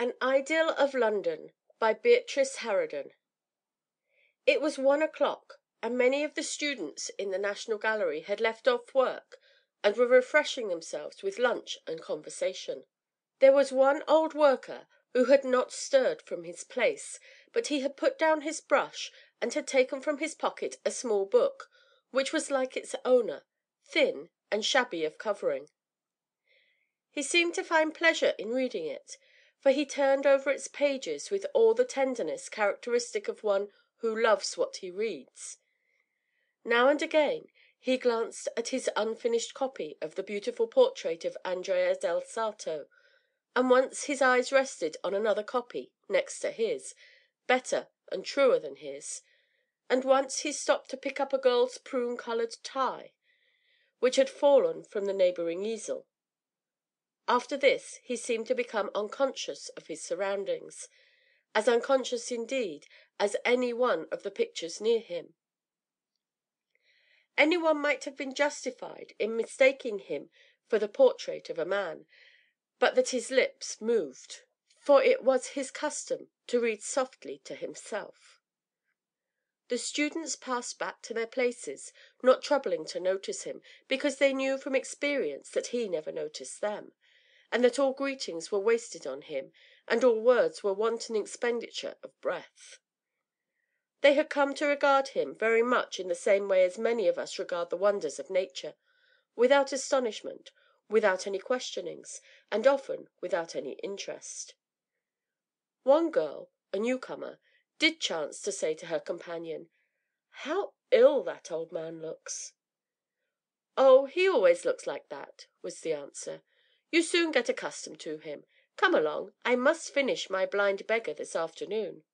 AN IDYL OF LONDON By Beatrice Harraden It was one o'clock, and many of the students in the National Gallery had left off work and were refreshing themselves with lunch and conversation. There was one old worker who had not stirred from his place, but he had put down his brush and had taken from his pocket a small book, which was like its owner, thin and shabby of covering. He seemed to find pleasure in reading it, for he turned over its pages with all the tenderness characteristic of one who loves what he reads. Now and again he glanced at his unfinished copy of the beautiful portrait of Andrea del Sarto, and once his eyes rested on another copy next to his, better and truer than his, and once he stopped to pick up a girl's prune coloured tie, which had fallen from the neighbouring easel. After this he seemed to become unconscious of his surroundings, as unconscious indeed as any one of the pictures near him. Any one might have been justified in mistaking him for the portrait of a man, but that his lips moved, for it was his custom to read softly to himself. The students passed back to their places, not troubling to notice him, because they knew from experience that he never noticed them and that all greetings were wasted on him, and all words were wanton expenditure of breath. They had come to regard him very much in the same way as many of us regard the wonders of nature, without astonishment, without any questionings, and often without any interest. One girl, a newcomer, did chance to say to her companion: “How ill that old man looks!” “Oh, he always looks like that,” was the answer. You soon get accustomed to him. Come along, I must finish my blind beggar this afternoon.”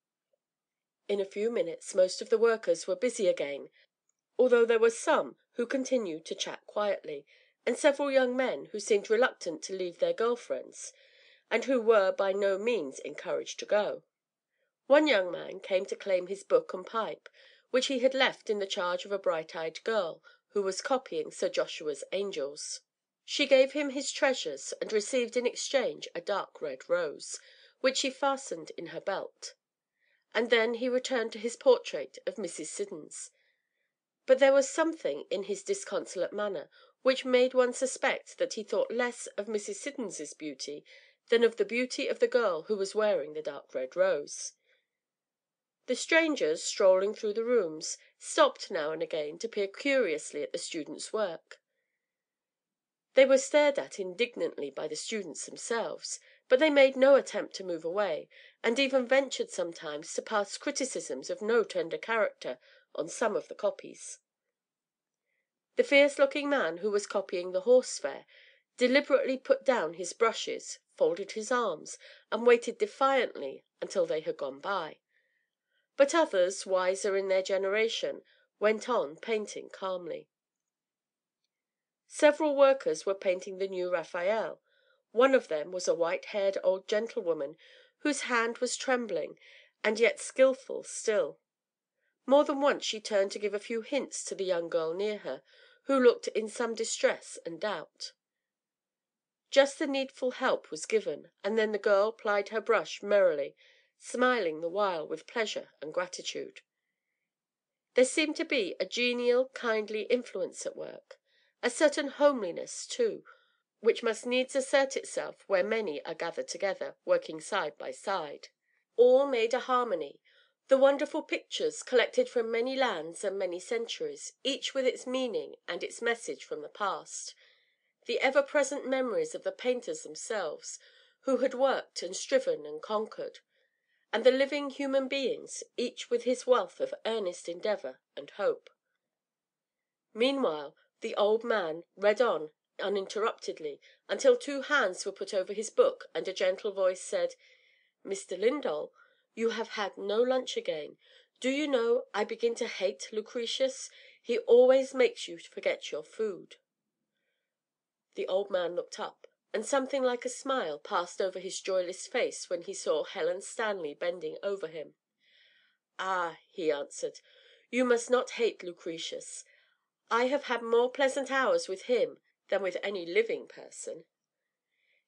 In a few minutes most of the workers were busy again, although there were some who continued to chat quietly, and several young men who seemed reluctant to leave their girl friends, and who were by no means encouraged to go. One young man came to claim his book and pipe, which he had left in the charge of a bright eyed girl, who was copying Sir Joshua's angels. She gave him his treasures, and received in exchange a dark red rose, which she fastened in her belt. And then he returned to his portrait of Mrs. Siddons. But there was something in his disconsolate manner which made one suspect that he thought less of Mrs. Siddons's beauty than of the beauty of the girl who was wearing the dark red rose. The strangers, strolling through the rooms, stopped now and again to peer curiously at the students' work. They were stared at indignantly by the students themselves, but they made no attempt to move away, and even ventured sometimes to pass criticisms of no tender character on some of the copies. The fierce looking man who was copying the Horse Fair deliberately put down his brushes, folded his arms, and waited defiantly until they had gone by. But others, wiser in their generation, went on painting calmly. Several workers were painting the new Raphael. One of them was a white haired old gentlewoman whose hand was trembling and yet skilful still. More than once she turned to give a few hints to the young girl near her, who looked in some distress and doubt. Just the needful help was given, and then the girl plied her brush merrily, smiling the while with pleasure and gratitude. There seemed to be a genial, kindly influence at work a certain homeliness, too, which must needs assert itself where many are gathered together, working side by side. All made a harmony the wonderful pictures, collected from many lands and many centuries, each with its meaning and its message from the past; the ever present memories of the painters themselves, who had worked and striven and conquered; and the living human beings, each with his wealth of earnest endeavour and hope. Meanwhile the old man read on uninterruptedly until two hands were put over his book and a gentle voice said, "Mr. Lindall, you have had no lunch again. Do you know, I begin to hate Lucretius. He always makes you forget your food." The old man looked up, and something like a smile passed over his joyless face when he saw Helen Stanley bending over him. "Ah," he answered, "you must not hate Lucretius. I have had more pleasant hours with him than with any living person.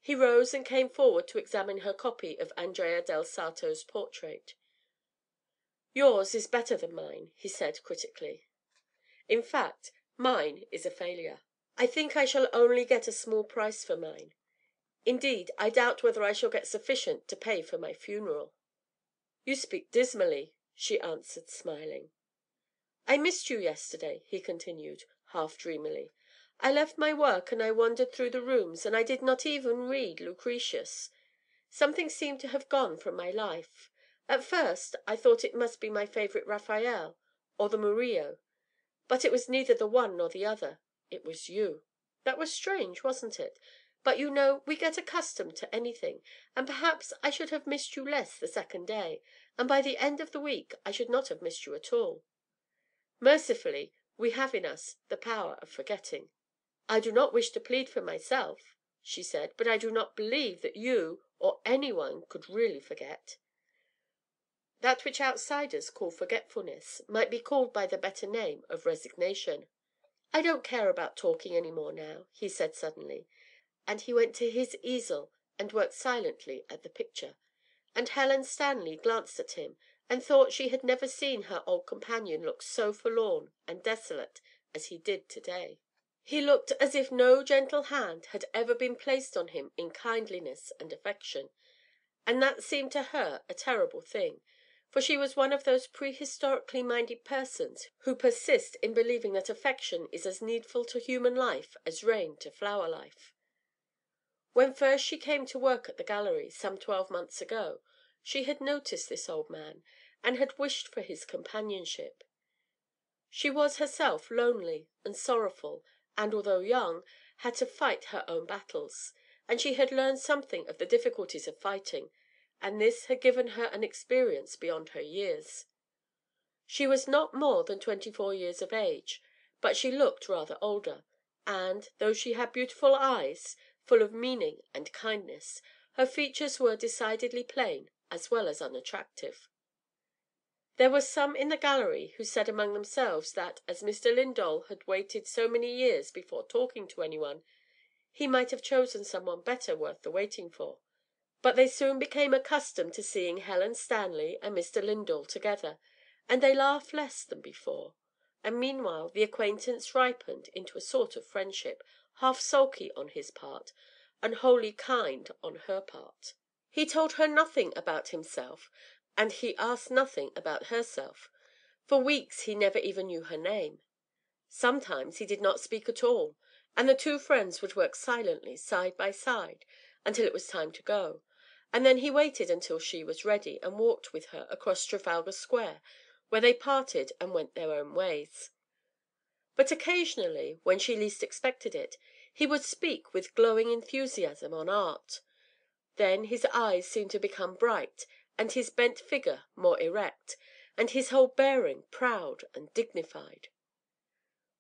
He rose and came forward to examine her copy of Andrea del Sarto's portrait. "Yours is better than mine," he said, critically. "In fact, mine is a failure. I think I shall only get a small price for mine. Indeed, I doubt whether I shall get sufficient to pay for my funeral." "You speak dismally," she answered, smiling. "I missed you yesterday," he continued, half dreamily. "I left my work and I wandered through the rooms, and I did not even read Lucretius. Something seemed to have gone from my life. At first I thought it must be my favourite Raphael, or the Murillo. But it was neither the one nor the other it was you. That was strange, wasn't it? But you know we get accustomed to anything, and perhaps I should have missed you less the second day, and by the end of the week I should not have missed you at all. Mercifully we have in us the power of forgetting." "I do not wish to plead for myself," she said, "but I do not believe that you or any one could really forget." "That which outsiders call forgetfulness might be called by the better name of resignation." "I don't care about talking any more now," he said suddenly, and he went to his easel and worked silently at the picture, and Helen Stanley glanced at him and thought she had never seen her old companion look so forlorn and desolate as he did to day. He looked as if no gentle hand had ever been placed on him in kindliness and affection, and that seemed to her a terrible thing, for she was one of those prehistorically minded persons who persist in believing that affection is as needful to human life as rain to flower life. When first she came to work at the gallery, some twelve months ago, she had noticed this old man, and had wished for his companionship. She was herself lonely and sorrowful, and, although young, had to fight her own battles, and she had learned something of the difficulties of fighting, and this had given her an experience beyond her years. She was not more than twenty four years of age, but she looked rather older, and, though she had beautiful eyes, full of meaning and kindness, her features were decidedly plain as well as unattractive. There were some in the gallery who said among themselves that, as Mr. Lindall had waited so many years before talking to anyone, he might have chosen someone better worth the waiting for; but they soon became accustomed to seeing Helen Stanley and Mr. Lindall together, and they laughed less than before; and meanwhile the acquaintance ripened into a sort of friendship, half sulky on his part, and wholly kind on her part. He told her nothing about himself and he asked nothing about herself. For weeks he never even knew her name. Sometimes he did not speak at all, and the two friends would work silently side by side until it was time to go, and then he waited until she was ready, and walked with her across Trafalgar Square, where they parted and went their own ways. But occasionally, when she least expected it, he would speak with glowing enthusiasm on art. Then his eyes seemed to become bright and his bent figure more erect, and his whole bearing proud and dignified.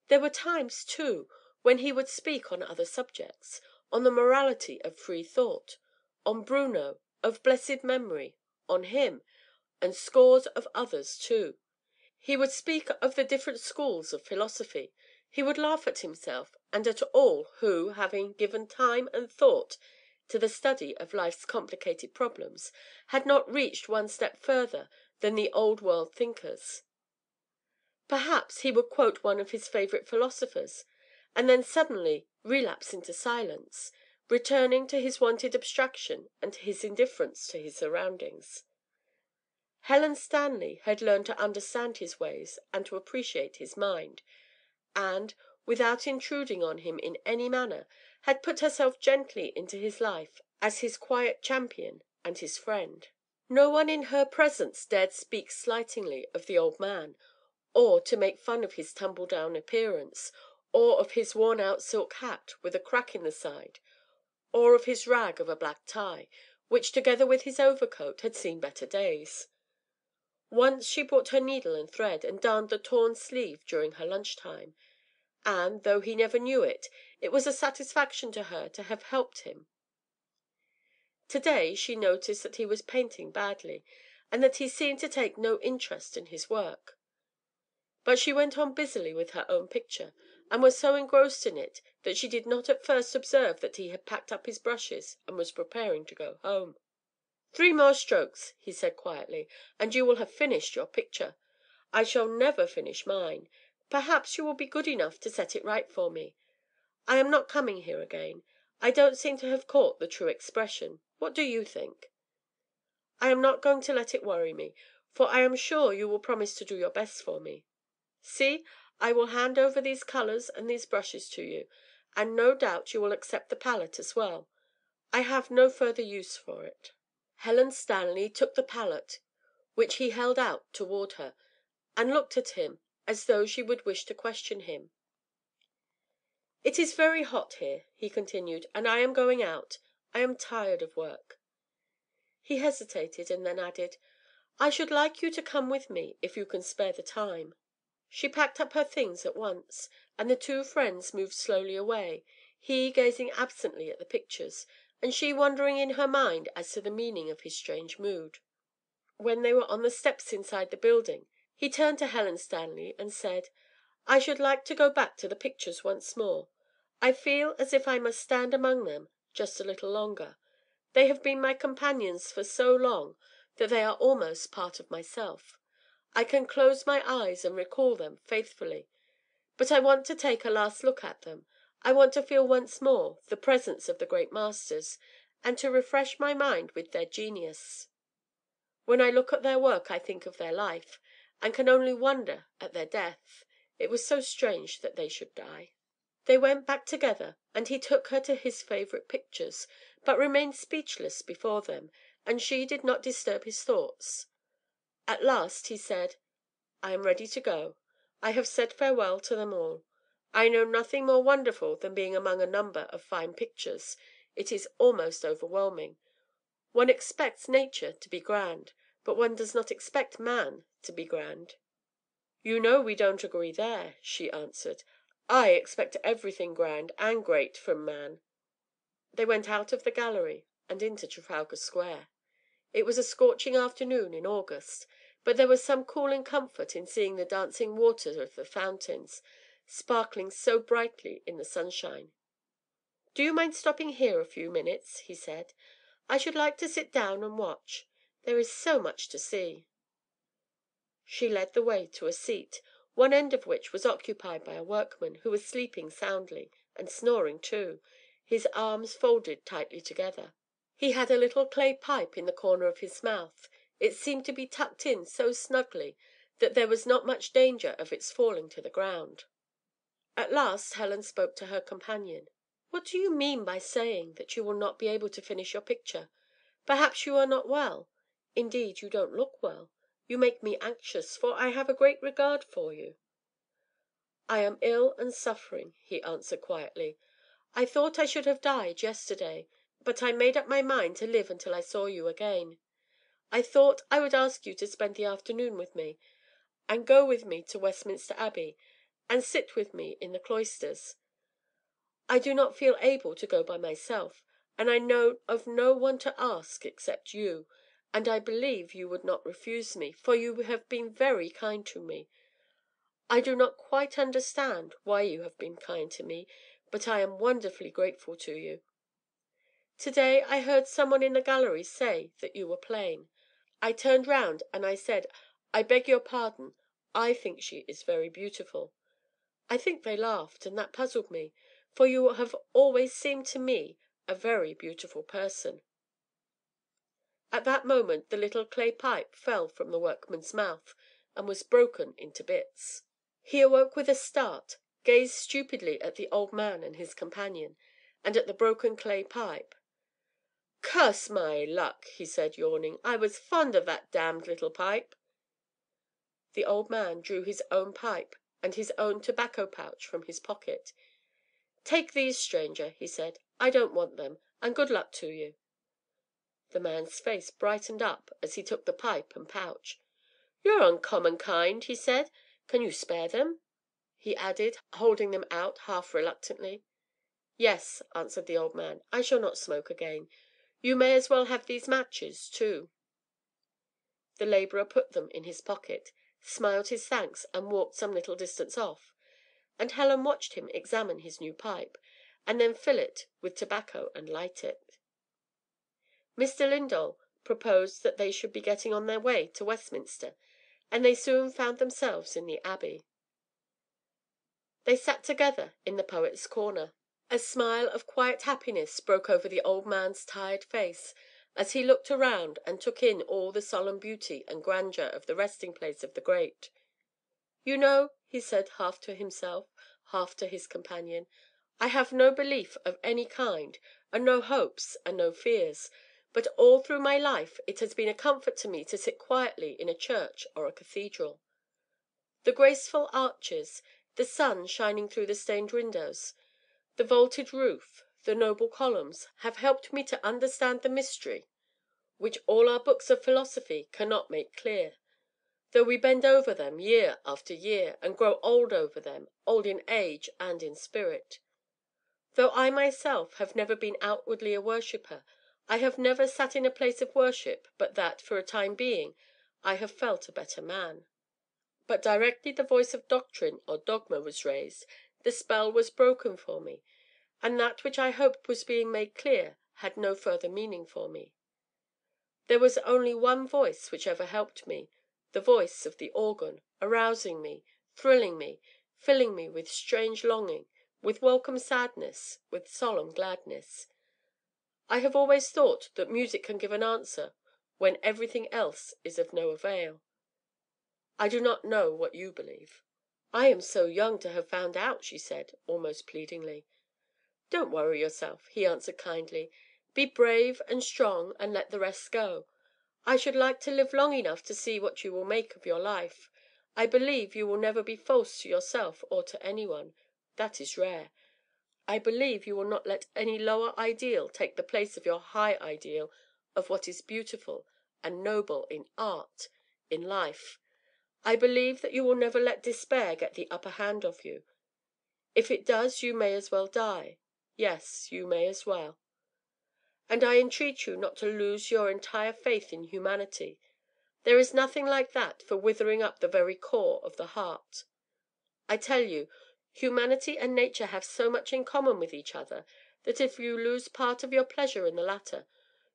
There were times, too, when he would speak on other subjects on the morality of free thought, on Bruno, of blessed memory, on him, and scores of others too. He would speak of the different schools of philosophy; he would laugh at himself and at all who, having given time and thought to the study of life's complicated problems, had not reached one step further than the old world thinkers. Perhaps he would quote one of his favourite philosophers, and then suddenly relapse into silence, returning to his wonted abstraction and his indifference to his surroundings. Helen Stanley had learned to understand his ways and to appreciate his mind, and, without intruding on him in any manner, had put herself gently into his life as his quiet champion and his friend. No one in her presence dared speak slightingly of the old man, or to make fun of his tumble down appearance, or of his worn out silk hat with a crack in the side, or of his rag of a black tie, which, together with his overcoat, had seen better days. Once she brought her needle and thread, and darned the torn sleeve during her lunch time, and, though he never knew it, it was a satisfaction to her to have helped him. To day she noticed that he was painting badly, and that he seemed to take no interest in his work. But she went on busily with her own picture, and was so engrossed in it that she did not at first observe that he had packed up his brushes and was preparing to go home. "Three more strokes," he said quietly, "and you will have finished your picture. I shall never finish mine. Perhaps you will be good enough to set it right for me. I am not coming here again. I don't seem to have caught the true expression. What do you think?" "I am not going to let it worry me, for I am sure you will promise to do your best for me. See, I will hand over these colours and these brushes to you, and no doubt you will accept the palette as well. I have no further use for it." Helen Stanley took the palette which he held out toward her, and looked at him as though she would wish to question him. "It is very hot here," he continued, "and I am going out. I am tired of work." He hesitated, and then added: "I should like you to come with me if you can spare the time." She packed up her things at once, and the two friends moved slowly away, he gazing absently at the pictures, and she wondering in her mind as to the meaning of his strange mood. When they were on the steps inside the building, he turned to Helen Stanley and said: "I should like to go back to the pictures once more. I feel as if I must stand among them just a little longer. They have been my companions for so long that they are almost part of myself. I can close my eyes and recall them faithfully. But I want to take a last look at them. I want to feel once more the presence of the great masters, and to refresh my mind with their genius. When I look at their work I think of their life, and can only wonder at their death. It was so strange that they should die." They went back together, and he took her to his favourite pictures, but remained speechless before them, and she did not disturb his thoughts. At last he said: "I am ready to go. I have said farewell to them all. I know nothing more wonderful than being among a number of fine pictures. It is almost overwhelming. One expects nature to be grand, but one does not expect man to be grand." "You know we don't agree there," she answered. "I expect everything grand and great from man." They went out of the gallery and into Trafalgar Square. It was a scorching afternoon in August, but there was some cooling comfort in seeing the dancing water of the fountains, sparkling so brightly in the sunshine. "Do you mind stopping here a few minutes?" he said. "I should like to sit down and watch. There is so much to see." She led the way to a seat, one end of which was occupied by a workman, who was sleeping soundly, and snoring too, his arms folded tightly together. He had a little clay pipe in the corner of his mouth. It seemed to be tucked in so snugly that there was not much danger of its falling to the ground. At last Helen spoke to her companion. "What do you mean by saying that you will not be able to finish your picture? Perhaps you are not well. Indeed, you don't look well. You make me anxious, for I have a great regard for you." "I am ill and suffering," he answered quietly. "I thought I should have died yesterday, but I made up my mind to live until I saw you again. I thought I would ask you to spend the afternoon with me, and go with me to Westminster Abbey, and sit with me in the cloisters. I do not feel able to go by myself, and I know of no one to ask except you, and I believe you would not refuse me, for you have been very kind to me. I do not quite understand why you have been kind to me, but I am wonderfully grateful to you. To day I heard some one in the gallery say that you were plain. I turned round and I said, 'I beg your pardon, I think she is very beautiful.' I think they laughed, and that puzzled me, for you have always seemed to me a very beautiful person." At that moment the little clay pipe fell from the workman's mouth and was broken into bits. He awoke with a start, gazed stupidly at the old man and his companion, and at the broken clay pipe. "Curse my luck!" he said, yawning. "I was fond of that damned little pipe." The old man drew his own pipe and his own tobacco pouch from his pocket. "Take these, stranger," he said. "I don't want them, and good luck to you." The man's face brightened up as he took the pipe and pouch. "You're uncommon kind," he said. "Can you spare them?" he added, holding them out half reluctantly. "Yes," answered the old man. "I shall not smoke again. You may as well have these matches too." The labourer put them in his pocket, smiled his thanks, and walked some little distance off. and Helen watched him examine his new pipe, and then fill it with tobacco and light it. Mr. Lindall proposed that they should be getting on their way to Westminster, and they soon found themselves in the Abbey. They sat together in the Poet's Corner. A smile of quiet happiness broke over the old man's tired face, as he looked around and took in all the solemn beauty and grandeur of the resting place of the great. "You know," he said, half to himself, half to his companion, "I have no belief of any kind, and no hopes and no fears; but all through my life it has been a comfort to me to sit quietly in a church or a cathedral. The graceful arches, the sun shining through the stained windows, the vaulted roof, the noble columns, have helped me to understand the mystery which all our books of philosophy cannot make clear, though we bend over them year after year, and grow old over them, old in age and in spirit. Though I myself have never been outwardly a worshipper, I have never sat in a place of worship but that, for a time being, I have felt a better man. But directly the voice of doctrine or dogma was raised, the spell was broken for me, and that which I hoped was being made clear had no further meaning for me. There was only one voice which ever helped me the voice of the organ, arousing me, thrilling me, filling me with strange longing, with welcome sadness, with solemn gladness. I have always thought that music can give an answer when everything else is of no avail. I do not know what you believe." "I am so young to have found out," she said, almost pleadingly. "Don't worry yourself," he answered kindly. "Be brave and strong, and let the rest go. I should like to live long enough to see what you will make of your life. I believe you will never be false to yourself or to any one. That is rare. I believe you will not let any lower ideal take the place of your high ideal of what is beautiful and noble in art, in life. I believe that you will never let despair get the upper hand of you. If it does you may as well die. Yes, you may as well. And I entreat you not to lose your entire faith in humanity. There is nothing like that for withering up the very core of the heart. I tell you, humanity and nature have so much in common with each other that if you lose part of your pleasure in the latter,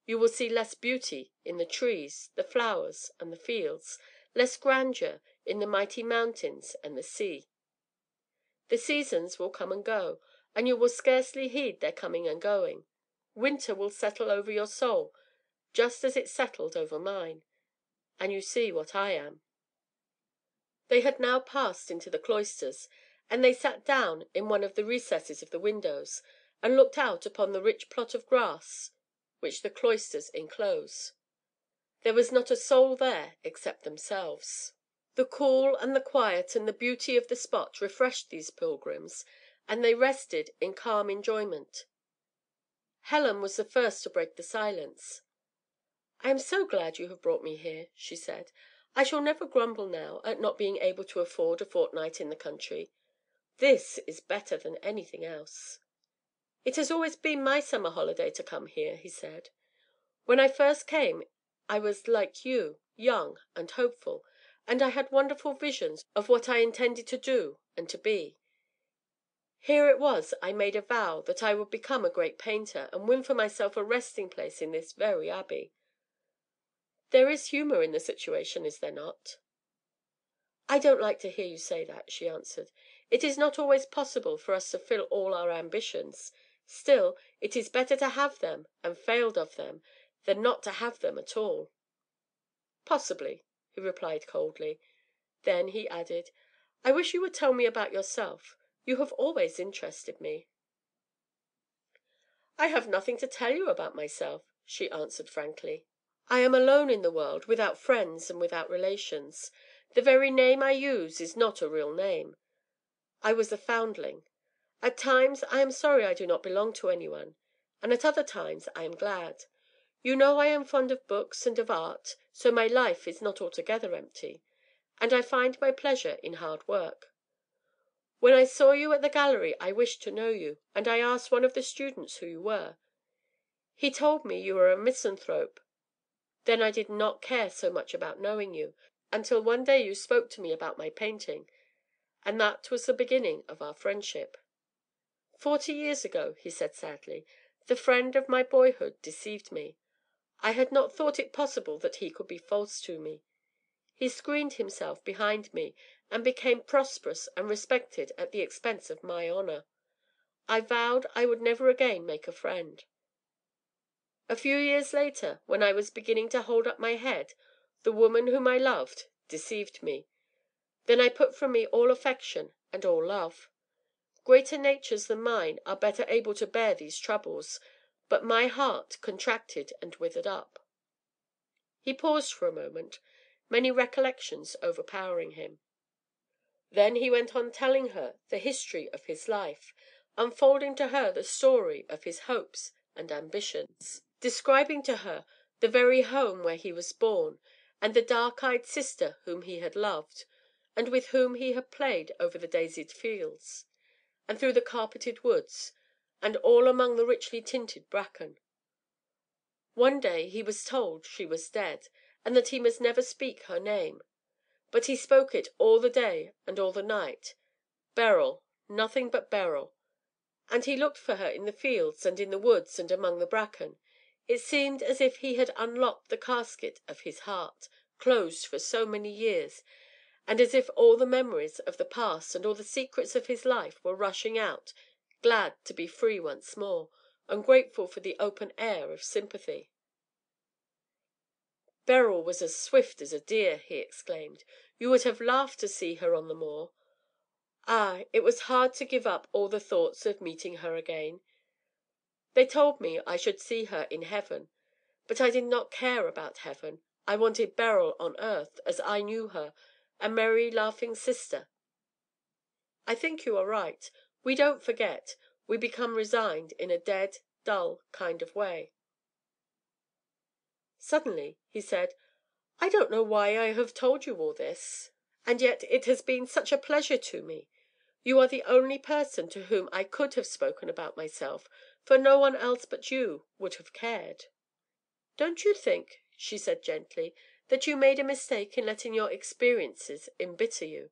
you will see less beauty in the trees, the flowers, and the fields, less grandeur in the mighty mountains and the sea. The seasons will come and go, and you will scarcely heed their coming and going. Winter will settle over your soul just as it settled over mine, and you see what I am." They had now passed into the cloisters, and they sat down in one of the recesses of the windows, and looked out upon the rich plot of grass which the cloisters enclose. There was not a soul there except themselves. The cool and the quiet and the beauty of the spot refreshed these pilgrims, and they rested in calm enjoyment. Helen was the first to break the silence. "I am so glad you have brought me here," she said. "I shall never grumble now at not being able to afford a fortnight in the country. This is better than anything else." "It has always been my summer holiday to come here," he said. "When I first came I was like you, young and hopeful, and I had wonderful visions of what I intended to do and to be. Here it was I made a vow that I would become a great painter, and win for myself a resting place in this very Abbey. There is humour in the situation, is there not?" "I don't like to hear you say that," she answered. "It is not always possible for us to fill all our ambitions. Still, it is better to have them and failed of them than not to have them at all." "Possibly," he replied coldly. Then he added: "I wish you would tell me about yourself. You have always interested me." "I have nothing to tell you about myself," she answered frankly. "I am alone in the world, without friends and without relations. The very name I use is not a real name. I was a foundling. At times I am sorry I do not belong to anyone, and at other times I am glad. You know I am fond of books and of art, so my life is not altogether empty, and I find my pleasure in hard work. When I saw you at the gallery I wished to know you, and I asked one of the students who you were. He told me you were a misanthrope. Then I did not care so much about knowing you, until one day you spoke to me about my painting. And that was the beginning of our friendship. Forty years ago," he said sadly, "the friend of my boyhood deceived me. I had not thought it possible that he could be false to me. He screened himself behind me, and became prosperous and respected at the expense of my honour. I vowed I would never again make a friend. A few years later, when I was beginning to hold up my head, the woman whom I loved deceived me. Then I put from me all affection and all love. Greater natures than mine are better able to bear these troubles, but my heart contracted and withered up." He paused for a moment, many recollections overpowering him. Then he went on telling her the history of his life, unfolding to her the story of his hopes and ambitions, describing to her the very home where he was born, and the dark eyed sister whom he had loved, and with whom he had played over the daisied fields, and through the carpeted woods, and all among the richly tinted bracken. One day he was told she was dead, and that he must never speak her name. But he spoke it all the day and all the night Beryl, nothing but Beryl. And he looked for her in the fields and in the woods and among the bracken. It seemed as if he had unlocked the casket of his heart, closed for so many years, and as if all the memories of the past and all the secrets of his life were rushing out, glad to be free once more, and grateful for the open air of sympathy. "Beryl was as swift as a deer!" he exclaimed. "You would have laughed to see her on the moor. Ah, it was hard to give up all the thoughts of meeting her again. They told me I should see her in heaven, but I did not care about heaven. I wanted Beryl on earth, as I knew her, a merry laughing sister. I think you are right. We don't forget; we become resigned in a dead, dull kind of way." Suddenly he said: "I don't know why I have told you all this, and yet it has been such a pleasure to me. You are the only person to whom I could have spoken about myself, for no one else but you would have cared." "Don't you think," she said gently, "that you made a mistake in letting your experiences embitter you?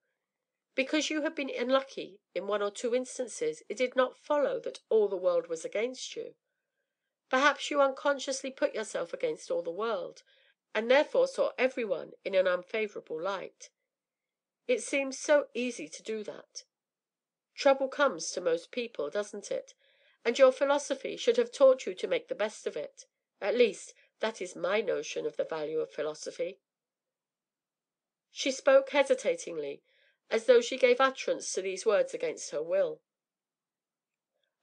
Because you had been unlucky in one or two instances, it did not follow that all the world was against you. Perhaps you unconsciously put yourself against all the world, and therefore saw every one in an unfavourable light. It seems so easy to do that. Trouble comes to most people, doesn't it? and your philosophy should have taught you to make the best of it. At least, that is my notion of the value of philosophy." She spoke hesitatingly, as though she gave utterance to these words against her will.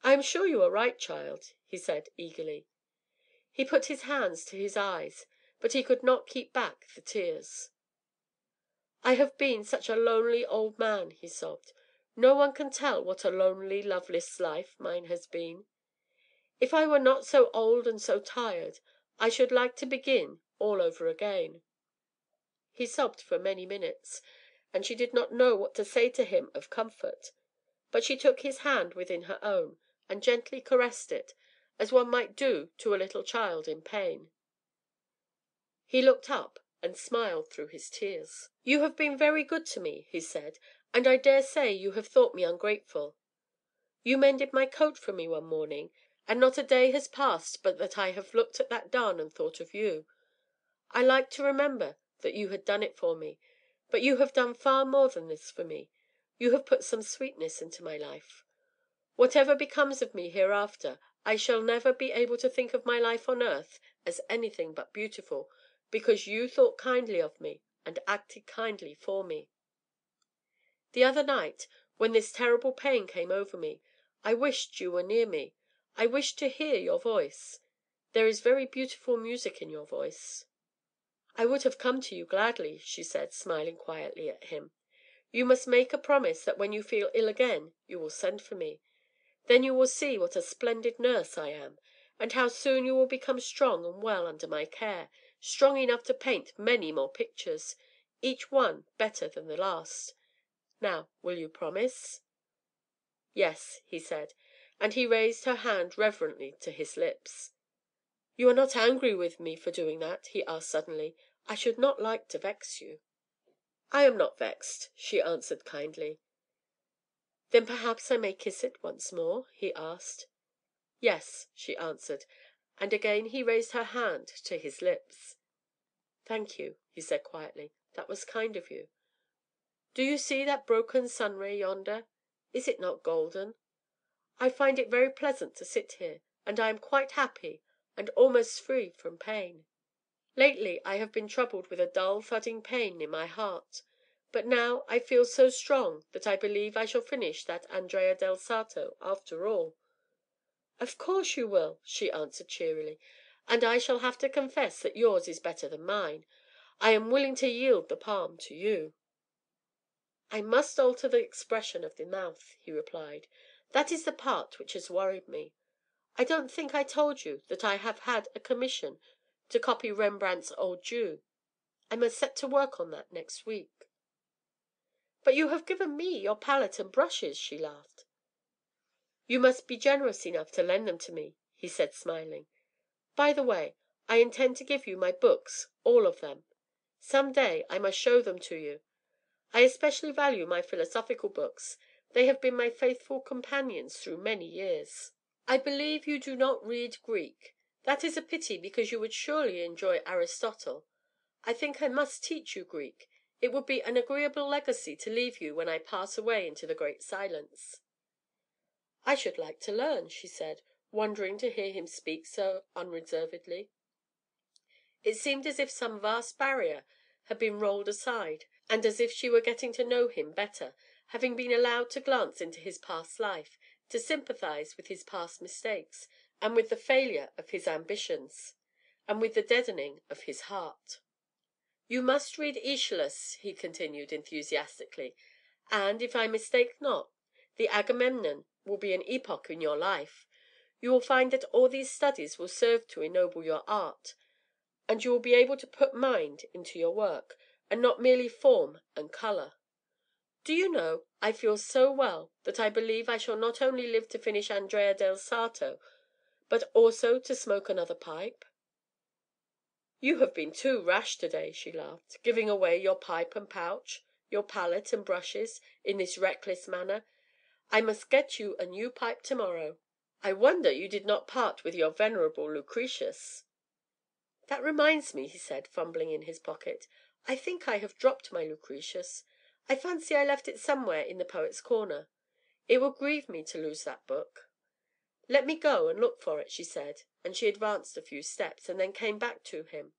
"I am sure you are right, child," he said eagerly. He put his hands to his eyes, but he could not keep back the tears. "I have been such a lonely old man," he sobbed. No one can tell what a lonely, loveless life mine has been. If I were not so old and so tired, I should like to begin all over again." He sobbed for many minutes, and she did not know what to say to him of comfort. But she took his hand within her own, and gently caressed it, as one might do to a little child in pain. He looked up and smiled through his tears. "You have been very good to me," he said and I dare say you have thought me ungrateful. You mended my coat for me one morning, and not a day has passed but that I have looked at that darn and thought of you. I like to remember that you had done it for me, but you have done far more than this for me. You have put some sweetness into my life. Whatever becomes of me hereafter, I shall never be able to think of my life on earth as anything but beautiful, because you thought kindly of me and acted kindly for me. The other night, when this terrible pain came over me, I wished you were near me. I wish to hear your voice. There is very beautiful music in your voice." "I would have come to you gladly," she said, smiling quietly at him. "You must make a promise that when you feel ill again you will send for me. Then you will see what a splendid nurse I am, and how soon you will become strong and well under my care, strong enough to paint many more pictures, each one better than the last. Now, will you promise?" "Yes," he said, and he raised her hand reverently to his lips. "You are not angry with me for doing that?" he asked suddenly. "I should not like to vex you." "I am not vexed," she answered kindly. "Then perhaps I may kiss it once more?" he asked. "Yes," she answered, and again he raised her hand to his lips. "Thank you," he said quietly. "That was kind of you. Do you see that broken sun ray yonder? Is it not golden? I find it very pleasant to sit here, and I am quite happy and almost free from pain. Lately I have been troubled with a dull thudding pain in my heart, but now I feel so strong that I believe I shall finish that Andrea del Sarto after all." "Of course you will," she answered, cheerily. "And I shall have to confess that yours is better than mine. I am willing to yield the palm to you." "I must alter the expression of the mouth," he replied. "That is the part which has worried me. I don't think I told you that I have had a commission to copy Rembrandt's Old Jew. I must set to work on that next week." "But you have given me your palette and brushes," she laughed. "You must be generous enough to lend them to me," he said, smiling. "By the way, I intend to give you my books, all of them. Some day I must show them to you. I especially value my philosophical books; they have been my faithful companions through many years. I believe you do not read Greek. That is a pity, because you would surely enjoy Aristotle. I think I must teach you Greek. It would be an agreeable legacy to leave you when I pass away into the great silence." "I should like to learn," she said, wondering to hear him speak so unreservedly. It seemed as if some vast barrier had been rolled aside, and as if she were getting to know him better, having been allowed to glance into his past life, to sympathize with his past mistakes, and with the failure of his ambitions, and with the deadening of his heart. "You must read Aeschylus," he continued, enthusiastically, "and, if I mistake not, the Agamemnon will be an epoch in your life. You will find that all these studies will serve to ennoble your art, and you will be able to put mind into your work, and not merely form and colour. Do you know, I feel so well that I believe I shall not only live to finish Andrea del Sarto, but also to smoke another pipe." "You have been too rash to day," she laughed, "giving away your pipe and pouch, your palette and brushes, in this reckless manner. I must get you a new pipe to morrow. I wonder you did not part with your venerable Lucretius." "That reminds me," he said, fumbling in his pocket. "I think I have dropped my Lucretius. I fancy I left it somewhere in the Poet's Corner. It would grieve me to lose that book." "Let me go and look for it," she said, and she advanced a few steps, and then came back to him.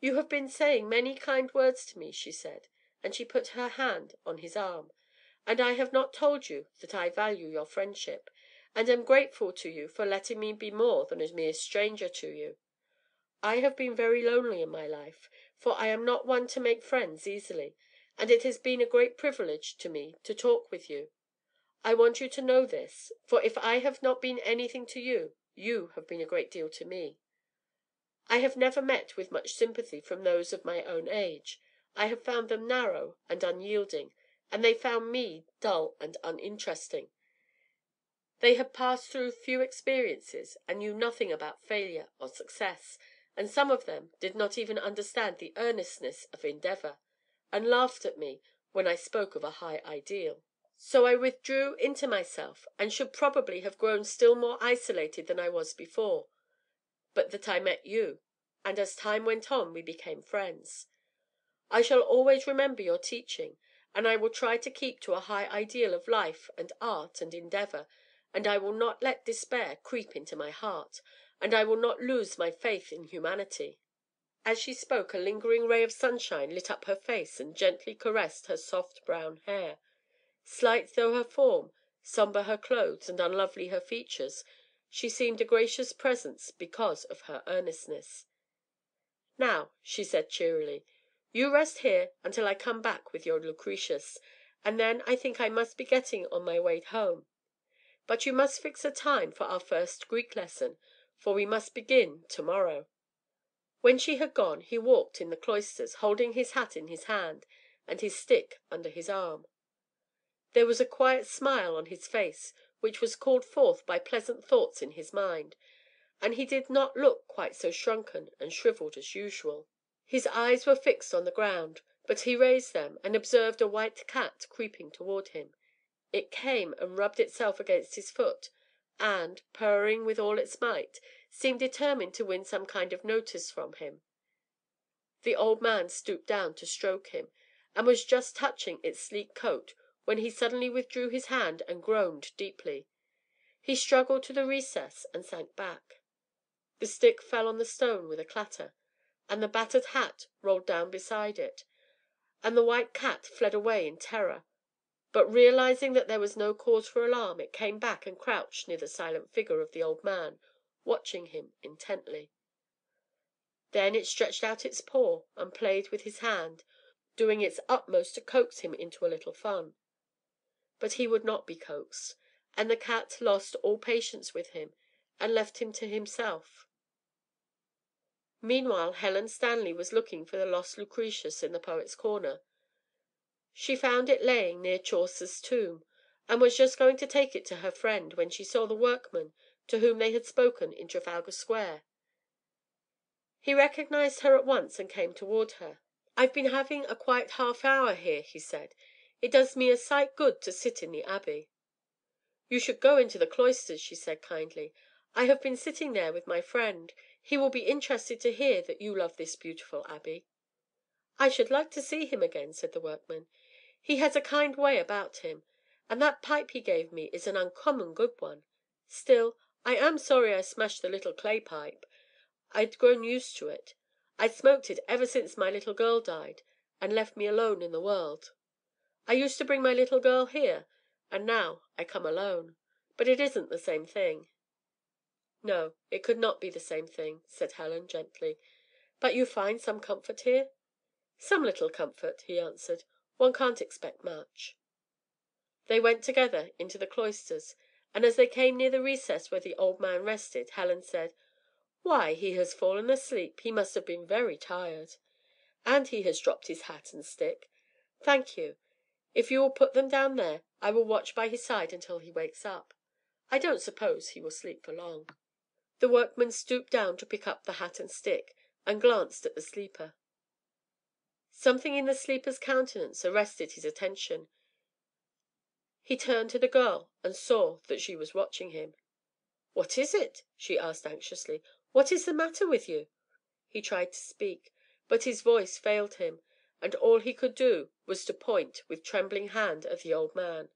"You have been saying many kind words to me," she said, and she put her hand on his arm, "and I have not told you that I value your friendship, and am grateful to you for letting me be more than a mere stranger to you. I have been very lonely in my life, for I am not one to make friends easily, and it has been a great privilege to me to talk with you. I want you to know this, for if I have not been anything to you, you have been a great deal to me. I have never met with much sympathy from those of my own age. I have found them narrow and unyielding, and they found me dull and uninteresting. They had passed through few experiences, and knew nothing about failure or success, and some of them did not even understand the earnestness of endeavour, and laughed at me when I spoke of a high ideal. So I withdrew into myself, and should probably have grown still more isolated than I was before, but that I met you, and as time went on we became friends. I shall always remember your teaching, and I will try to keep to a high ideal of life and art and endeavour, and I will not let despair creep into my heart, and I will not lose my faith in humanity." As she spoke a lingering ray of sunshine lit up her face and gently caressed her soft brown hair. Slight though her form, sombre her clothes, and unlovely her features, she seemed a gracious presence because of her earnestness. "Now," she said cheerily, "you rest here until I come back with your Lucretius, and then I think I must be getting on my way home. But you must fix a time for our first Greek lesson, for we must begin to morrow." When she had gone, he walked in the cloisters, holding his hat in his hand and his stick under his arm. There was a quiet smile on his face, which was called forth by pleasant thoughts in his mind, and he did not look quite so shrunken and shrivelled as usual. His eyes were fixed on the ground, but he raised them, and observed a white cat creeping toward him. it came and rubbed itself against his foot, and, purring with all its might, seemed determined to win some kind of notice from him. The old man stooped down to stroke him, and was just touching its sleek coat when he suddenly withdrew his hand and groaned deeply. He struggled to the recess and sank back. The stick fell on the stone with a clatter, and the battered hat rolled down beside it, and the white cat fled away in terror; but realizing that there was no cause for alarm, it came back and crouched near the silent figure of the old man, watching him intently. Then it stretched out its paw and played with his hand, doing its utmost to coax him into a little fun. But he would not be coaxed, and the cat lost all patience with him, and left him to himself. Meanwhile Helen Stanley was looking for the lost Lucretius in the Poets' Corner. She found it lying near Chaucer's tomb, and was just going to take it to her friend, when she saw the workman to whom they had spoken in Trafalgar Square. He recognized her at once and came toward her. "I've been having a quiet half hour here," he said. "It does me a sight good to sit in the Abbey." "You should go into the cloisters," she said, kindly. "I have been sitting there with my friend. He will be interested to hear that you love this beautiful Abbey." "I should like to see him again," said the workman. "He has a kind way about him, and that pipe he gave me is an uncommon good one. Still, I am sorry I smashed the little clay pipe. I'd grown used to it. I'd smoked it ever since my little girl died and left me alone in the world. I used to bring my little girl here, and now I come alone. But it isn't the same thing." "No, it could not be the same thing," said Helen, gently. "But you find some comfort here?" "Some little comfort," he answered. "One can't expect much." They went together into the cloisters, and as they came near the recess where the old man rested, Helen said: "Why, he has fallen asleep. He must have been very tired. And he has dropped his hat and stick. Thank you. If you will put them down there, I will watch by his side until he wakes up. I don't suppose he will sleep for long." The workman stooped down to pick up the hat and stick, and glanced at the sleeper. Something in the sleeper's countenance arrested his attention. He turned to the girl and saw that she was watching him. "What is it?" she asked anxiously. "What is the matter with you?" He tried to speak, but his voice failed him, and all he could do was to point with trembling hand at the old man.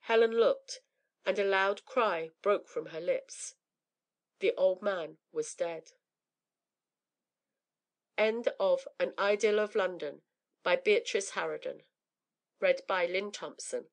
Helen looked, and a loud cry broke from her lips. The old man was dead. End of An Idyl of London, by Beatrice Harraden. Read by Lynn Thompson.